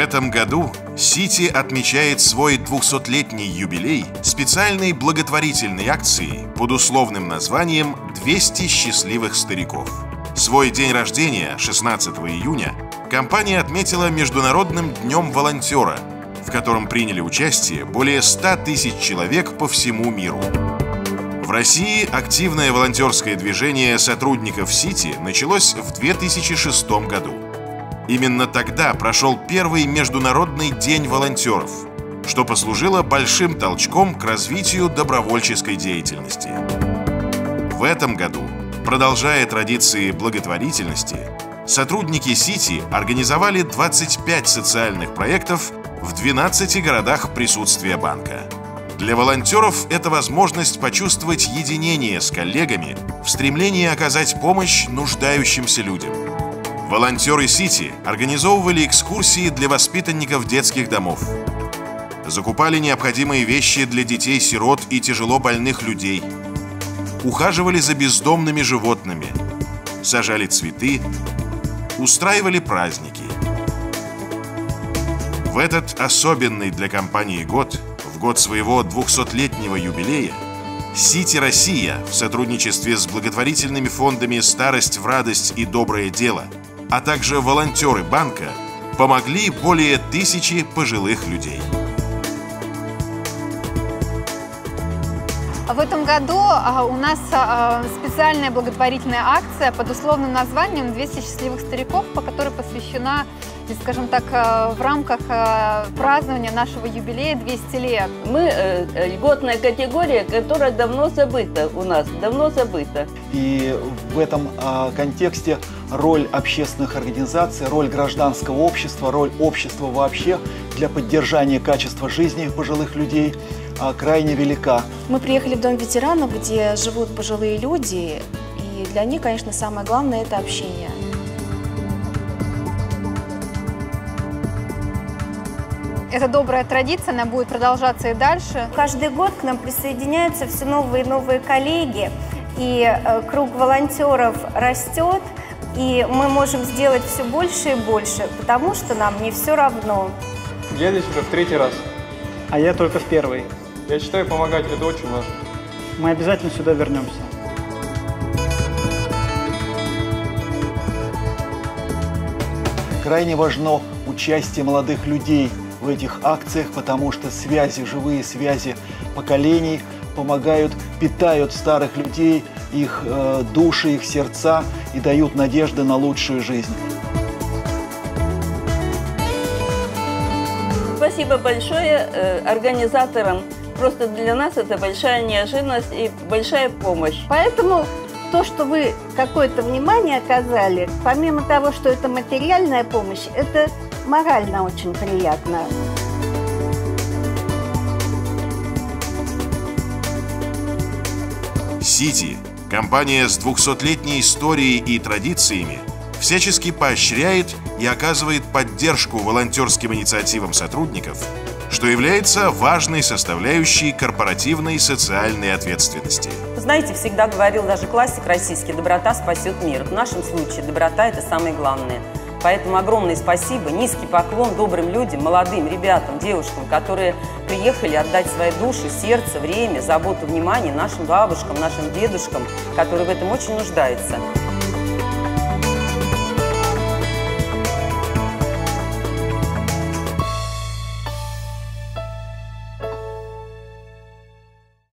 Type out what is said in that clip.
этом году Сити отмечает свой 200-летний юбилей специальной благотворительной акцией под условным названием «200 счастливых стариков». Свой день рождения, 16 июня, компания отметила Международным днем волонтера, в котором приняли участие более 100 тысяч человек по всему миру. В России активное волонтерское движение сотрудников Сити началось в 2006 году. Именно тогда прошел первый Международный день волонтеров, что послужило большим толчком к развитию добровольческой деятельности. В этом году, продолжая традиции благотворительности, сотрудники Сити организовали 25 социальных проектов в 12 городах присутствия банка. Для волонтеров это возможность почувствовать единение с коллегами в стремлении оказать помощь нуждающимся людям. Волонтеры Сити организовывали экскурсии для воспитанников детских домов. Закупали необходимые вещи для детей-сирот и тяжело больных людей. Ухаживали за бездомными животными. Сажали цветы. Устраивали праздники. В этот особенный для компании год, в год своего 200-летнего юбилея, Сити Россия в сотрудничестве с благотворительными фондами «Старость в радость» и «Доброе дело», а также волонтеры банка помогли более тысячи пожилых людей. В этом году а, у нас а, специальная благотворительная акция под условным названием «200 счастливых стариков», по которой посвящена скажем так, э, в рамках э, празднования нашего юбилея 200 лет. Мы э, льготная категория, которая давно забыта у нас, давно забыта. И в этом контексте роль общественных организаций, роль гражданского общества, роль общества вообще для поддержания качества жизни пожилых людей крайне велика. Мы приехали в Дом ветеранов, где живут пожилые люди, и для них, конечно, самое главное – это общение. Эта добрая традиция, она будет продолжаться и дальше. Каждый год к нам присоединяются все новые и новые коллеги, и э, круг волонтеров растет, и мы можем сделать все больше и больше, потому что нам не все равно. Я здесь уже в третий раз. А я только в первый. Я считаю, помогать это очень важно. Мы обязательно сюда вернемся. Крайне важно участие молодых людей – в этих акциях, потому что связи, живые связи поколений помогают, питают старых людей, их э, души, их сердца и дают надежды на лучшую жизнь. Спасибо большое э, организаторам. Просто для нас это большая неожиданность и большая помощь. Поэтому то, что вы какое-то внимание оказали, помимо того, что это материальная помощь, это морально очень приятно. Сити, компания с 200-летней историей и традициями, всячески поощряет и оказывает поддержку волонтерским инициативам сотрудников, что является важной составляющей корпоративной социальной ответственности. Знаете, всегда говорил даже классик российский «доброта спасет мир». В нашем случае доброта – это самое главное – Поэтому огромное спасибо, низкий поклон добрым людям, молодым ребятам, девушкам, которые приехали отдать свои души, сердце, время, заботу, внимание нашим бабушкам, нашим дедушкам, которые в этом очень нуждаются.